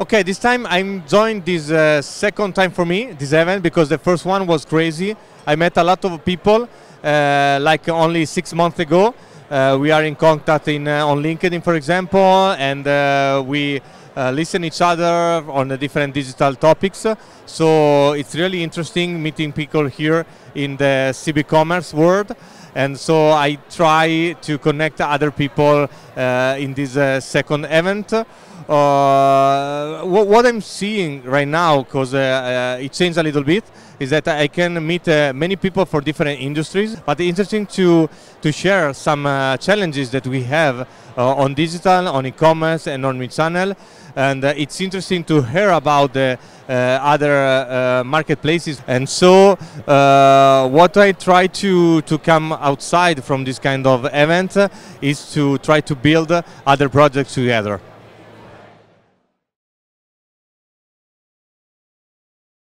Okay, this time I'm joined this uh, second time for me this event because the first one was crazy. I met a lot of people uh, like only six months ago. Uh, we are in contact in uh, on LinkedIn, for example, and uh, we uh, listen each other on the different digital topics. So it's really interesting meeting people here in the CB commerce world. And so I try to connect other people uh, in this uh, second event. Uh, what, what I'm seeing right now, because uh, uh, it changed a little bit, is that I can meet uh, many people for different industries. But interesting to to share some uh, challenges that we have on digital, on e-commerce, and on channel. And uh, it's interesting to hear about the uh, other uh, marketplaces. And so, what I try to to come outside from this kind of event is to try to build other projects together.